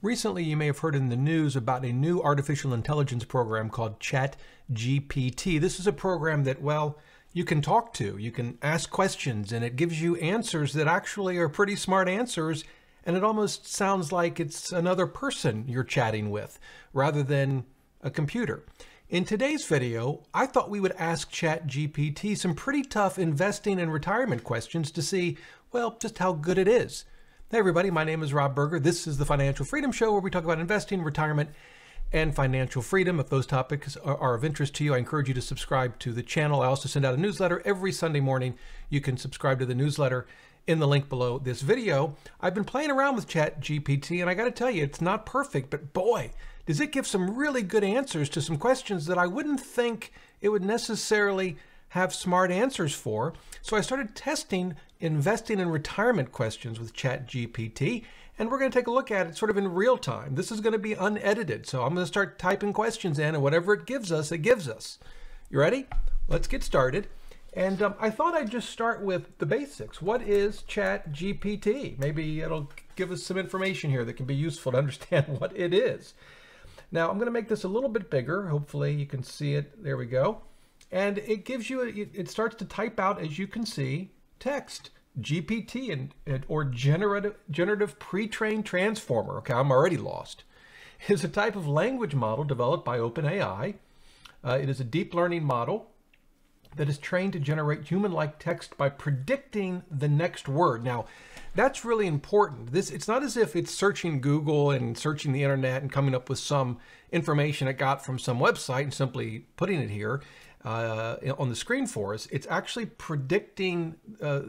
Recently, you may have heard in the news about a new artificial intelligence program called ChatGPT. This is a program that, well, you can talk to, you can ask questions, and it gives you answers that actually are pretty smart answers. And it almost sounds like it's another person you're chatting with rather than a computer. In today's video, I thought we would ask ChatGPT some pretty tough investing and retirement questions to see, well, just how good it is. Hey everybody, my name is Rob Berger. This is the Financial Freedom Show where we talk about investing, retirement, and financial freedom. If those topics are, of interest to you, I encourage you to subscribe to the channel. I also send out a newsletter every Sunday morning. You can subscribe to the newsletter in the link below this video. I've been playing around with Chat GPT, and I got to tell you, it's not perfect, but boy, does it give some really good answers to some questions that I wouldn't think it would necessarily have smart answers for. So I started testing investing and retirement questions with ChatGPT, and we're going to take a look at it sort of in real time. This is going to be unedited, so I'm going to start typing questions in, and whatever it gives us, it gives us. You ready? Let's get started. And um, I thought I'd just start with the basics. What is ChatGPT? Maybe it'll give us some information here that can be useful to understand what it is. Now, I'm going to make this a little bit bigger. Hopefully you can see it. There we go and it gives you, it starts to type out, as you can see, text. GPT and or generative generative pre-trained transformer. Okay, I'm already lost. Is a type of language model developed by OpenAI. Uh, it is a deep learning model that is trained to generate human-like text by predicting the next word. Now, that's really important. This it's not as if it's searching Google and searching the internet and coming up with some information it got from some website and simply putting it here uh, on the screen for us, it's actually predicting uh,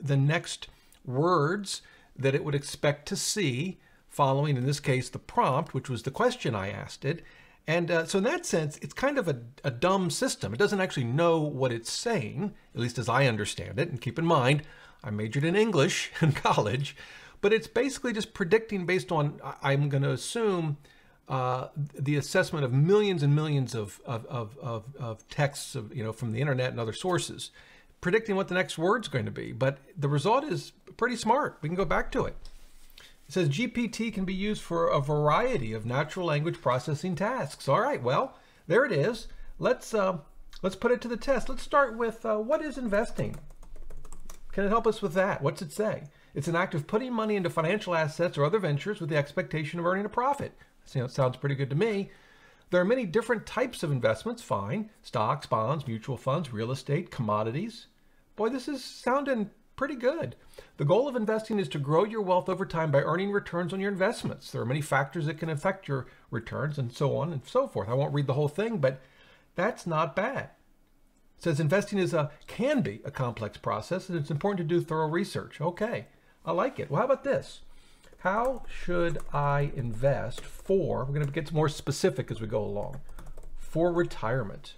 the next words that it would expect to see following, in this case, the prompt, which was the question I asked it. And uh, so in that sense, it's kind of a, a dumb system. It doesn't actually know what it's saying, at least as I understand it. And keep in mind, I majored in English in college, but it's basically just predicting based on, I'm going to assume, uh, the assessment of millions and millions of, of, of, of, of texts of, you know, from the internet and other sources, predicting what the next word's going to be. But the result is pretty smart. We can go back to it. It says GPT can be used for a variety of natural language processing tasks. All right, well, there it is. Let's, uh, let's put it to the test. Let's start with uh, what is investing? Can it help us with that? What's it say? It's an act of putting money into financial assets or other ventures with the expectation of earning a profit. You know, sounds pretty good to me. There are many different types of investments, fine. Stocks, bonds, mutual funds, real estate, commodities. Boy, this is sounding pretty good. The goal of investing is to grow your wealth over time by earning returns on your investments. There are many factors that can affect your returns and so on and so forth. I won't read the whole thing, but that's not bad. It says investing is a can be a complex process and it's important to do thorough research. Okay, I like it. Well, how about this? How should I invest for, we're going to get more specific as we go along, for retirement?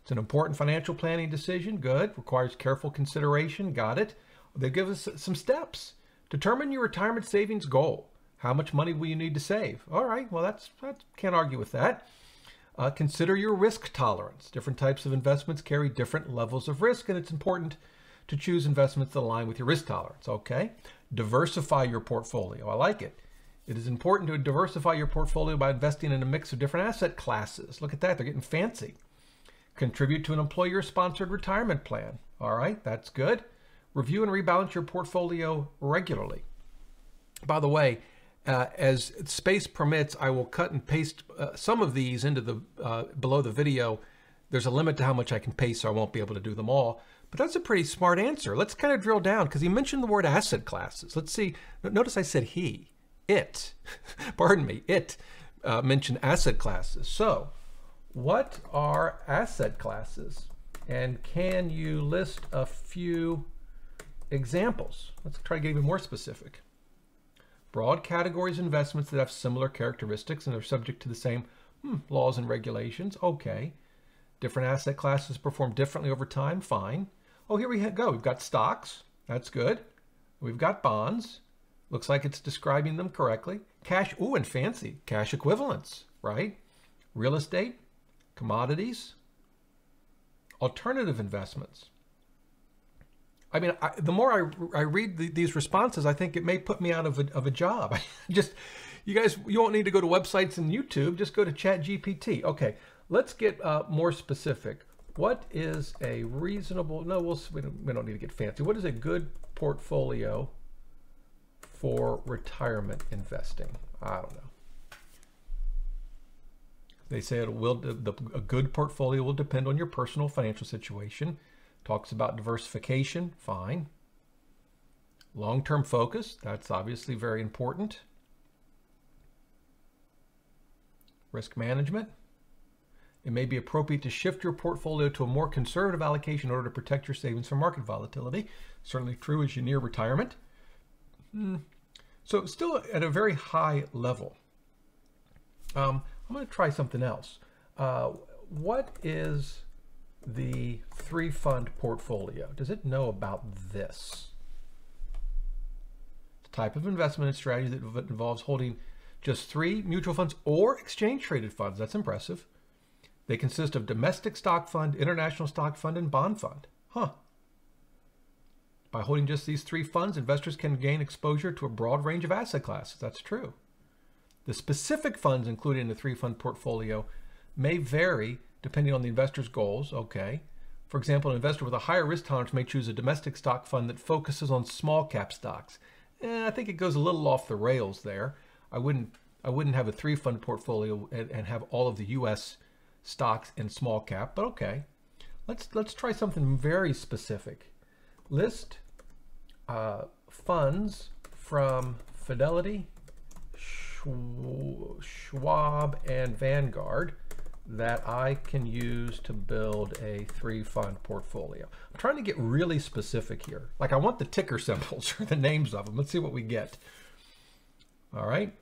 It's an important financial planning decision. Good. Requires careful consideration. Got it. They give us some steps. Determine your retirement savings goal. How much money will you need to save? All right. Well, that's, that can't argue with that. Uh, consider your risk tolerance. Different types of investments carry different levels of risk, and it's important to choose investments that align with your risk tolerance. Okay. Diversify your portfolio. I like it. It is important to diversify your portfolio by investing in a mix of different asset classes. Look at that, they're getting fancy. Contribute to an employer sponsored retirement plan. All right, that's good. Review and rebalance your portfolio regularly. By the way, uh, as space permits, I will cut and paste uh, some of these into the uh, below the video. There's a limit to how much I can paste, so I won't be able to do them all. But that's a pretty smart answer. Let's kind of drill down because he mentioned the word asset classes. Let's see. Notice I said he, it, pardon me, it uh, mentioned asset classes. So what are asset classes? And can you list a few examples? Let's try to get even more specific. Broad categories investments that have similar characteristics and are subject to the same hmm, laws and regulations. Okay. Different asset classes perform differently over time. Fine. Oh, here we go. We've got stocks. That's good. We've got bonds. Looks like it's describing them correctly. Cash, ooh, and fancy. Cash equivalents, right? Real estate, commodities, alternative investments. I mean, I, the more I, I read the, these responses, I think it may put me out of a, of a job. just, you guys, you won't need to go to websites and YouTube. Just go to ChatGPT. Okay, let's get uh, more specific. What is a reasonable? No, we'll, we don't, we don't need to get fancy. What is a good portfolio for retirement investing? I don't know. They say it will the, a good portfolio will depend on your personal financial situation. Talks about diversification, fine. Long-term focus, that's obviously very important. Risk management. It may be appropriate to shift your portfolio to a more conservative allocation in order to protect your savings from market volatility. Certainly true as you near retirement. Hmm. So still at a very high level. Um, I'm going to try something else. Uh, what is the three fund portfolio? Does it know about this? The type of investment strategy that involves holding just three mutual funds or exchange traded funds. That's impressive. They consist of domestic stock fund, international stock fund, and bond fund. Huh. By holding just these three funds, investors can gain exposure to a broad range of asset classes. That's true. The specific funds included in the three fund portfolio may vary depending on the investor's goals. Okay. For example, an investor with a higher risk tolerance may choose a domestic stock fund that focuses on small cap stocks. Eh, I think it goes a little off the rails there. I wouldn't I wouldn't have a three fund portfolio and, and have all of the US stocks and small cap, but okay. Let's let's try something very specific. List uh, funds from Fidelity, Schwab, and Vanguard that I can use to build a three fund portfolio. I'm trying to get really specific here. Like I want the ticker symbols or the names of them. Let's see what we get. All right.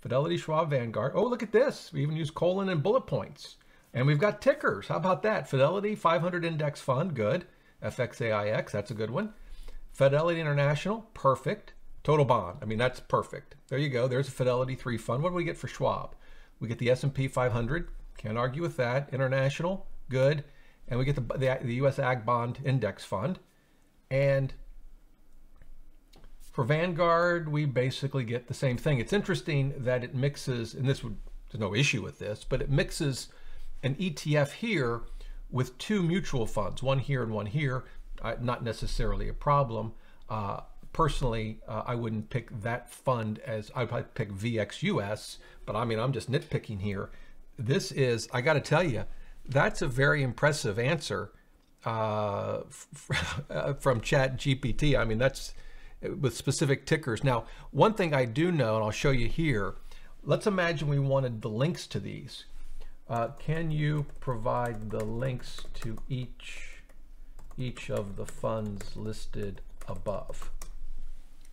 Fidelity, Schwab, Vanguard. Oh, look at this. We even use colon and bullet points. And we've got tickers. How about that? Fidelity 500 Index Fund. Good. FXAIX. That's a good one. Fidelity International. Perfect. Total Bond. I mean, that's perfect. There you go. There's a Fidelity 3 fund. What do we get for Schwab? We get the S&P 500. Can't argue with that. International. Good. And we get the, the, the U.S. Ag Bond Index Fund. And for Vanguard, we basically get the same thing. It's interesting that it mixes, and this would, there's no issue with this, but it mixes an ETF here with two mutual funds, one here and one here. Uh, not necessarily a problem. Uh, personally, uh, I wouldn't pick that fund as I'd probably pick VXUS, but I mean, I'm just nitpicking here. This is, I got to tell you, that's a very impressive answer uh, from Chat GPT. I mean, that's with specific tickers. Now, one thing I do know, and I'll show you here, let's imagine we wanted the links to these. Uh, can you provide the links to each each of the funds listed above?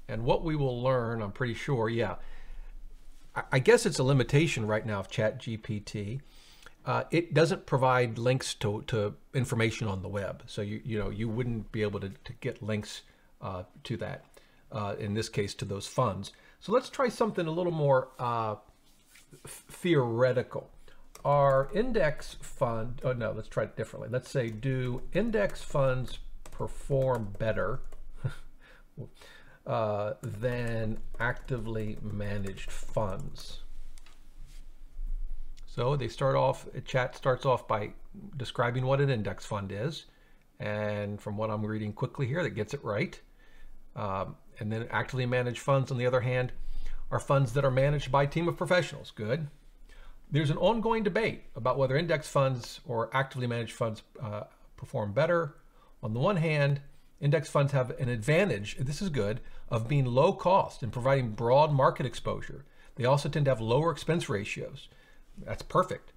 And what we will learn, I'm pretty sure, yeah, I, guess it's a limitation right now of ChatGPT. Uh, it doesn't provide links to, to information on the web. So you, you know, you wouldn't be able to, to get links uh, to that, uh, in this case, to those funds. So let's try something a little more uh, theoretical. Our index fund, oh no, let's try it differently. Let's say, do index funds perform better uh, than actively managed funds? So they start off, chat starts off by describing what an index fund is. And from what I'm reading quickly here, that gets it right. Um, and then actively managed funds, on the other hand, are funds that are managed by a team of professionals. Good. There's an ongoing debate about whether index funds or actively managed funds uh, perform better. On the one hand, index funds have an advantage, this is good, of being low cost and providing broad market exposure. They also tend to have lower expense ratios. That's perfect.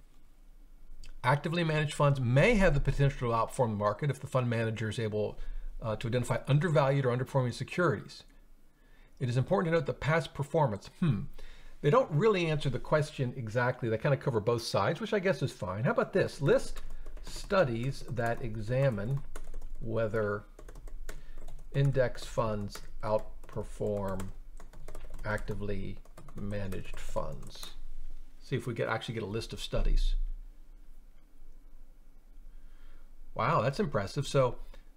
Actively managed funds may have the potential to outperform the market if the fund manager is able uh, to identify undervalued or underperforming securities. It is important to note that past performance, hmm, they don't really answer the question exactly. They kind of cover both sides, which I guess is fine. How about this? List studies that examine whether index funds outperform actively managed funds. See if we could actually get a list of studies. Wow, that's impressive. So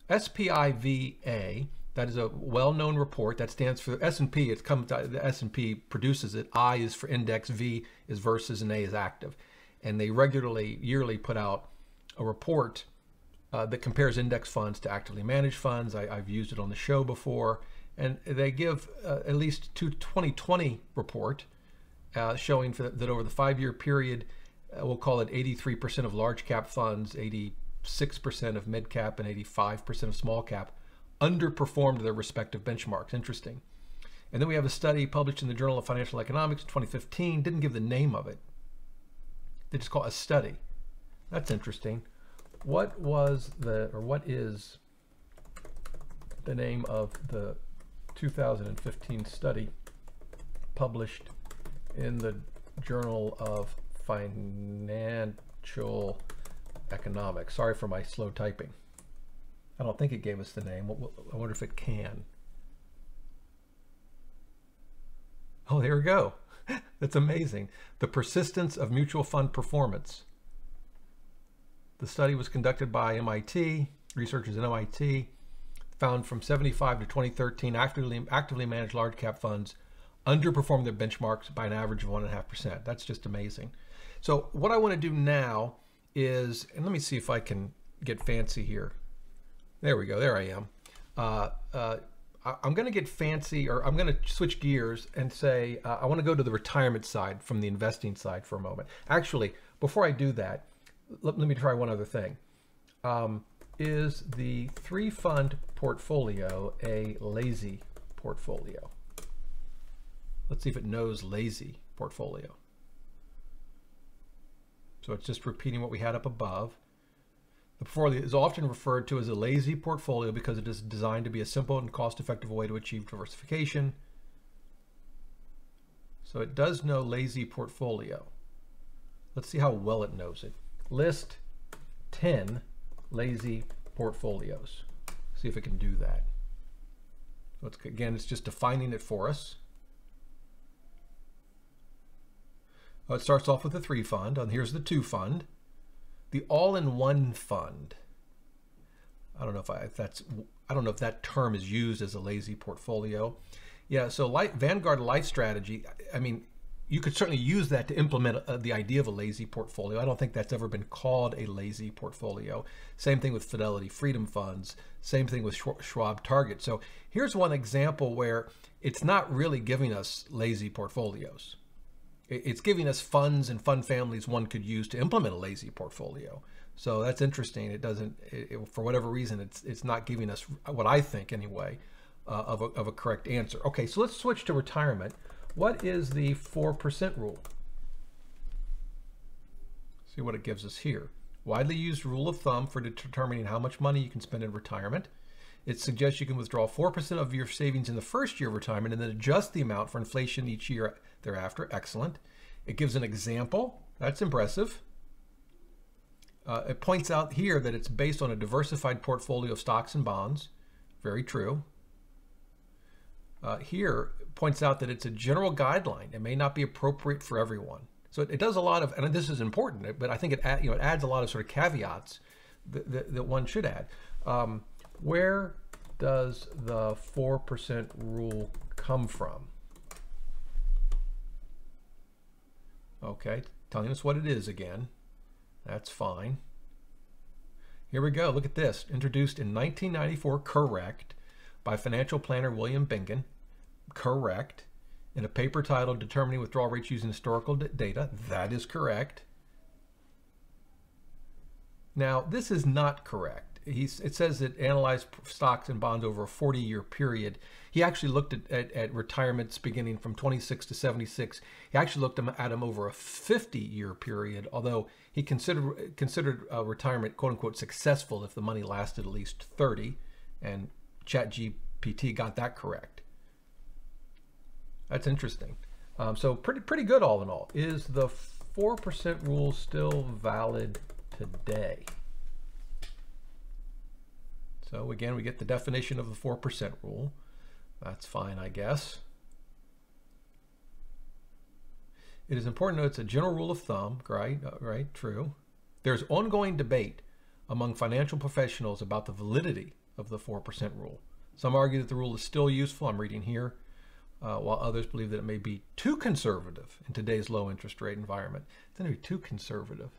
SPIVA That is a well-known report that stands for S&P. It's come the S&P produces it. I is for index, V is versus, and A is active. And they regularly, yearly put out a report uh, that compares index funds to actively managed funds. I, have used it on the show before. And they give uh, at least to 2020 report uh, showing that over the five-year period, uh, we'll call it 83% of large cap funds, 86% of mid cap, and 85% of small cap underperformed their respective benchmarks. Interesting. And then we have a study published in the Journal of Financial Economics in 2015. Didn't give the name of it. They just call it a study. That's interesting. What was the, or what is the name of the 2015 study published in the Journal of Financial Economics? Sorry for my slow typing. I don't think it gave us the name. I wonder if it can. Oh, there we go. That's amazing. The persistence of mutual fund performance. The study was conducted by MIT, researchers at MIT, found from 75 to 2013 actively, actively managed large cap funds underperformed their benchmarks by an average of 1.5%. That's just amazing. So what I want to do now is, and let me see if I can get fancy here. There we go. There I am. Uh, uh, I'm going to get fancy, or I'm going to switch gears and say uh, I want to go to the retirement side from the investing side for a moment. Actually, before I do that, let, let me try one other thing. Um, is the three fund portfolio a lazy portfolio? Let's see if it knows lazy portfolio. So it's just repeating what we had up above. The portfolio is often referred to as a lazy portfolio because it is designed to be a simple and cost-effective way to achieve diversification. So it does know lazy portfolio. Let's see how well it knows it. List 10 lazy portfolios. See if it can do that. So it's, again, it's just defining it for us. Oh, it starts off with the three fund, oh, and here's the two fund the all-in-one fund. I don't know if, I, if that's I don't know if that term is used as a lazy portfolio. Yeah, so Vanguard Life Strategy. I mean, you could certainly use that to implement uh, the idea of a lazy portfolio. I don't think that's ever been called a lazy portfolio. Same thing with Fidelity Freedom Funds. Same thing with Schwab Target. So here's one example where it's not really giving us lazy portfolios. It's giving us funds and fund families one could use to implement a lazy portfolio. So that's interesting. It doesn't, it, it, for whatever reason, it's it's not giving us what I think anyway uh, of, a, of a correct answer. Okay, so let's switch to retirement. What is the 4% rule? See what it gives us here. Widely used rule of thumb for determining how much money you can spend in retirement. It suggests you can withdraw 4% of your savings in the first year of retirement and then adjust the amount for inflation each year thereafter. Excellent. It gives an example. That's impressive. Uh, it points out here that it's based on a diversified portfolio of stocks and bonds. Very true. Uh, here points out that it's a general guideline. It may not be appropriate for everyone. So it, it does a lot of, and this is important, but I think it you know it adds a lot of sort of caveats that, that, that one should add. Um, where does the 4% rule come from? Okay, telling us what it is again. That's fine. Here we go. Look at this. Introduced in 1994, correct, by financial planner William Bengen. Correct. In a paper titled Determining Withdrawal Rates Using Historical Data. That is correct. Now, this is not correct he's, it says it analyzed stocks and bonds over a 40 year period. He actually looked at, at, at, retirements beginning from 26 to 76. He actually looked at them over a 50 year period, although he considered, considered uh, retirement quote unquote successful if the money lasted at least 30. And ChatGPT got that correct. That's interesting. Um, so pretty pretty good all in all. Is the 4% rule still valid today? So again, we get the definition of the 4% rule. That's fine, I guess. It is important to note it's a general rule of thumb, right? Uh, right, true. There's ongoing debate among financial professionals about the validity of the 4% rule. Some argue that the rule is still useful. I'm reading here. Uh, while others believe that it may be too conservative in today's low interest rate environment. It's going to be too conservative.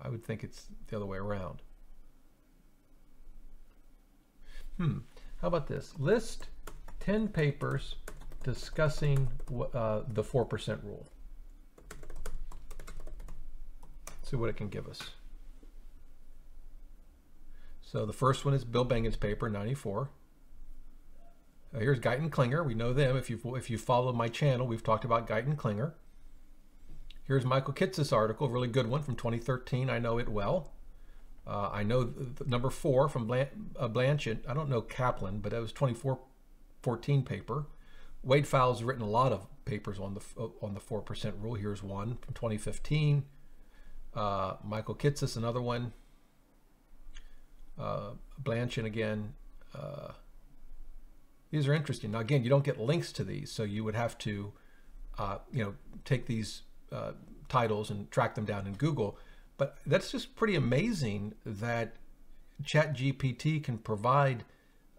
I would think it's the other way around. Hmm. How about this? List 10 papers discussing uh, the 4% rule. See what it can give us. So the first one is Bill Bengen's paper, 94. Uh, here's Guyton Klinger. We know them. If you if you follow my channel, we've talked about Guyton Klinger. Here's Michael Kitces' article, really good one from 2013. I know it well. Uh, I know number four from Blan uh, Blanchett. I don't know Kaplan, but that was 2014 paper. Wade Pfau's written a lot of papers on the on the four percent rule. Here's one from 2015. Uh, Michael Kitces, another one. Uh, Blanchett again. Uh, these are interesting. Now again, you don't get links to these, so you would have to, uh, you know, take these uh, titles and track them down in Google. But that's just pretty amazing that ChatGPT can provide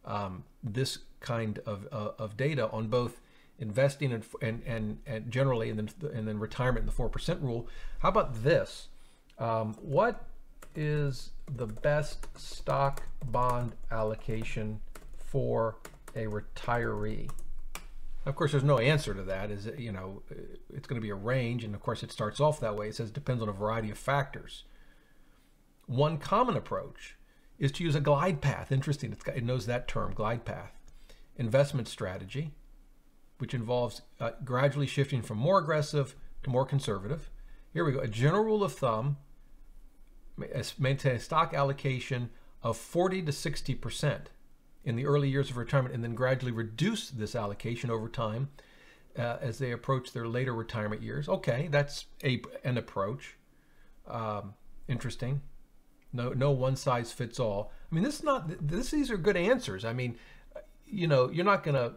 um, this kind of, uh, of data on both investing and, and, and, and generally and then, and then retirement in the 4% rule. How about this? Um, what is the best stock bond allocation for a retiree? Of course, there's no answer to that. Is you know, it's going to be a range, and of course, it starts off that way. It says it depends on a variety of factors. One common approach is to use a glide path. Interesting, got, it knows that term, glide path. Investment strategy, which involves uh, gradually shifting from more aggressive to more conservative. Here we go. A general rule of thumb: maintain a stock allocation of 40 to 60 percent in the early years of retirement and then gradually reduce this allocation over time uh, as they approach their later retirement years. Okay, that's a, an approach. Um, interesting. No, no one size fits all. I mean, this is not. This these are good answers. I mean, you know, you're not going to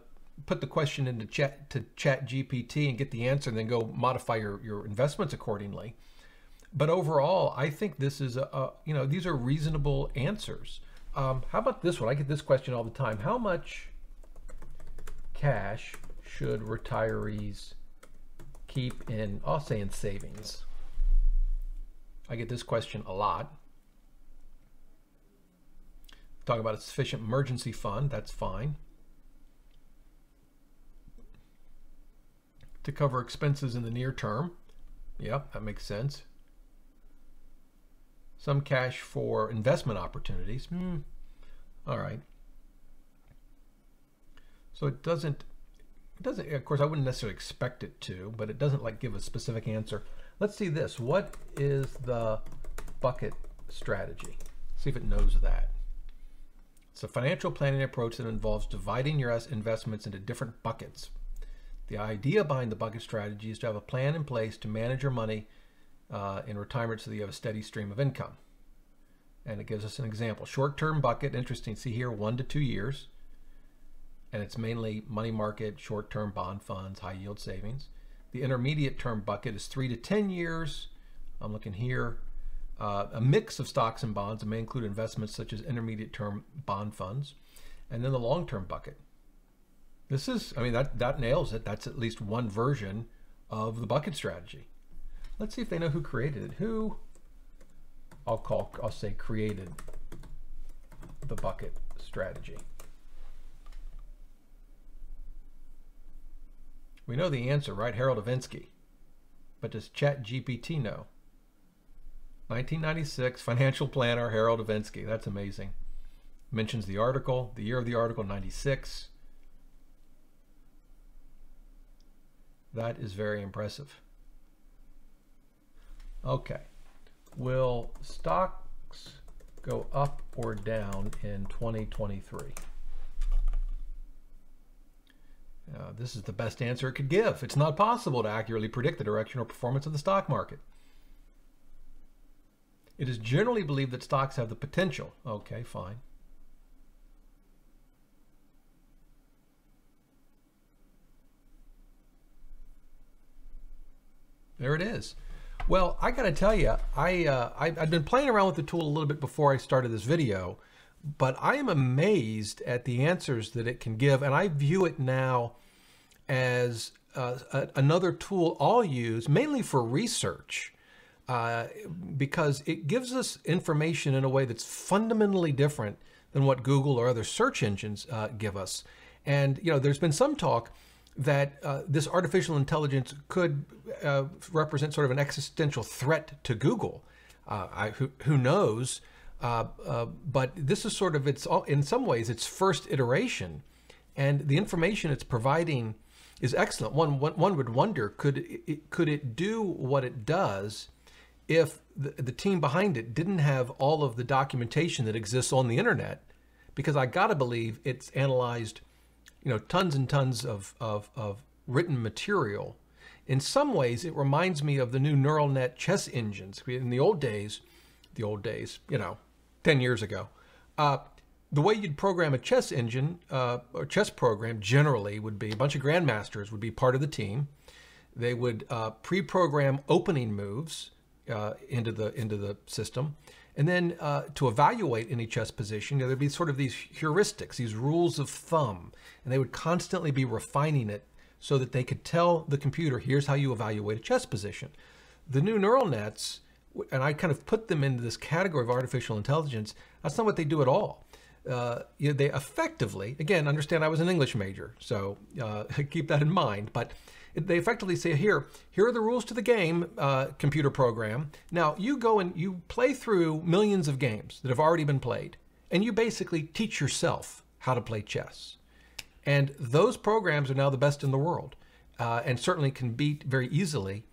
put the question into chat to Chat GPT and get the answer, and then go modify your your investments accordingly. But overall, I think this is a, a you know these are reasonable answers. Um, how about this one? I get this question all the time. How much cash should retirees keep in, I'll say in savings? I get this question a lot. Talk about a sufficient emergency fund, that's fine. To cover expenses in the near term, yep, that makes sense some cash for investment opportunities. Hmm. All right. So it doesn't, it doesn't, of course, I wouldn't necessarily expect it to, but it doesn't like give a specific answer. Let's see this. What is the bucket strategy? See if it knows that. It's a financial planning approach that involves dividing your investments into different buckets. The idea behind the bucket strategy is to have a plan in place to manage your money uh, in retirement so that you have a steady stream of income. And it gives us an example. Short-term bucket, interesting. See here, one to two years. And it's mainly money market, short-term bond funds, high yield savings. The intermediate term bucket is three to 10 years. I'm looking here. Uh, a mix of stocks and bonds. It may include investments such as intermediate term bond funds. And then the long-term bucket. This is, I mean, that, that nails it. That's at least one version of the bucket strategy. Let's see if they know who created it. Who, I'll call, I'll say created the bucket strategy. We know the answer, right? Harold Evensky. But does ChatGPT know? 1996, financial planner Harold Evensky. That's amazing. Mentions the article, the year of the article, 96. That is very impressive. Okay. Will stocks go up or down in 2023? Uh, this is the best answer it could give. It's not possible to accurately predict the direction or performance of the stock market. It is generally believed that stocks have the potential. Okay, fine. There it is. Well, I got to tell you, I, uh, I have been playing around with the tool a little bit before I started this video, but I am amazed at the answers that it can give, and I view it now as uh, a, another tool I'll use mainly for research. Uh, because it gives us information in a way that's fundamentally different than what Google or other search engines uh, give us. And you know, there's been some talk that uh, this artificial intelligence could uh, represent sort of an existential threat to Google. Uh, I, who, who, knows? Uh, uh, but this is sort of its, in some ways, its first iteration, and the information it's providing is excellent. One, one, one would wonder, could it, could it do what it does if the, the team behind it didn't have all of the documentation that exists on the internet? Because I gotta believe it's analyzed you know, tons and tons of, of, of written material. In some ways, it reminds me of the new neural net chess engines. In the old days, the old days, you know, 10 years ago, uh, the way you'd program a chess engine uh, or chess program generally would be a bunch of grandmasters would be part of the team. They would uh, pre-program opening moves uh, into the into the system, and then uh, to evaluate any chess position, you know, there'd be sort of these heuristics, these rules of thumb, and they would constantly be refining it so that they could tell the computer, here's how you evaluate a chess position. The new neural nets, and I kind of put them into this category of artificial intelligence, that's not what they do at all. Uh, you know, they effectively, again, understand I was an English major, so uh, keep that in mind, but they effectively say here, here are the rules to the game, uh, computer program. Now you go and you play through millions of games that have already been played, and you basically teach yourself how to play chess. And those programs are now the best in the world, uh, and certainly can beat very easily,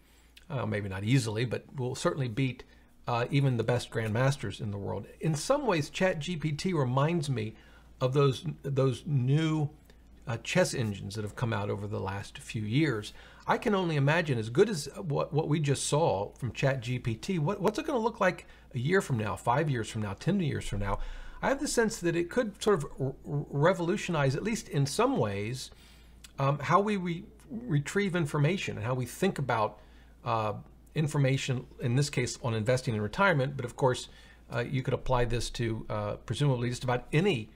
uh, maybe not easily, but will certainly beat uh, even the best grandmasters in the world. In some ways, ChatGPT reminds me of those those new uh, chess engines that have come out over the last few years. I can only imagine, as good as what, what we just saw from ChatGPT, what, what's it going to look like a year from now, five years from now, 10 years from now? I have the sense that it could sort of revolutionize, at least in some ways, um, how we re retrieve information and how we think about uh, information, in this case, on investing in retirement. But of course, uh, you could apply this to uh, presumably just about any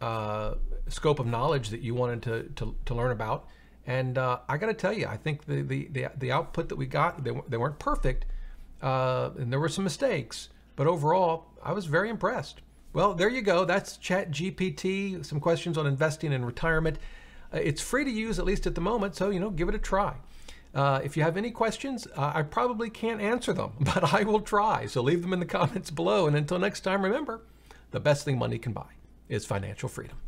uh, scope of knowledge that you wanted to, to, to learn about. And uh, I got to tell you, I think the, the, the, output that we got, they, they weren't perfect, uh, and there were some mistakes, but overall, I was very impressed. Well, there you go. That's Chat GPT. Some questions on investing in retirement. Uh, it's free to use, at least at the moment, so, you know, give it a try. Uh, if you have any questions, uh, I probably can't answer them, but I will try. So leave them in the comments below. And until next time, remember, the best thing money can buy is financial freedom.